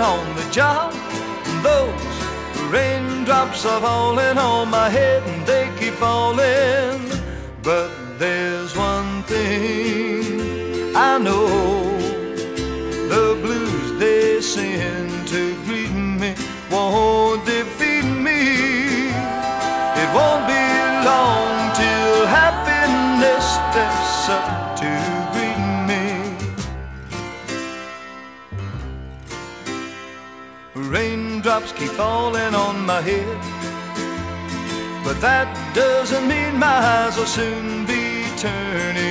On the job. Those raindrops are falling on my head and they keep falling. But there's one thing I know the blues they send to greet me won't defeat me. It won't be long till happiness steps up Raindrops keep falling on my head, but that doesn't mean my eyes will soon be turning.